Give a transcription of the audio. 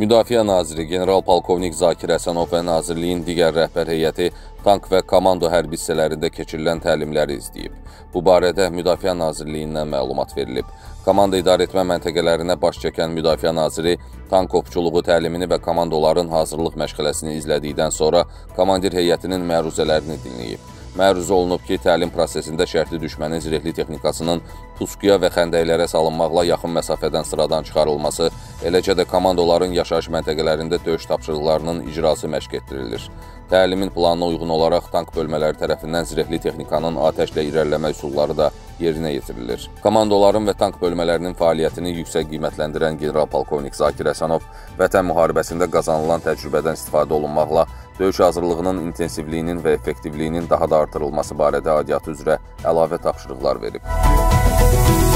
Müdafiə naziri general-polkovnik Zakir Həsənov və nazirliyin digər rəhbər heyəti tank və komando hərbi hissələrində keçirilən təlimləri izləyib. Bu barədə Müdafiə Nazirliyindən məlumat verilib. Komanda idarəetmə məntəqələrinə baş çəkən Müdafiə naziri tank ovçuluğu təlimini və komandoların hazırlıq məşğələsini izlədikdən sonra komandir heyətinin məruzələrini dinləyib. Məruzə olunub ki, təlim prosesində şərtli düşmənin zirehli texnikasının puskuya və xəndəklərə salınmaqla yaxın məsafədən sıradan çıxarılması, eləcə də komandoların yaşayış məntəqələrində döyüş tapşırıqlarının icrası məşq etdirilir. Təlimin planına uyğun olaraq tank bölmələri tərəfindən zirehli texnikanın atəşlə irəliləmə üsulları da yerinə yetirilir. Komandoların və tank bölmələrinin fəaliyyətini yüksək qiymətləndirən general-polkovnik Zakir Həsənov vətən müharibəsində qazanılan təcrübədən istifadə olunmaqla döyüş hazırlığının intensivliyinin və effektivliyinin daha da artırılması barədə aidiyyatı üzrə əlavə tapşırıqlar verib.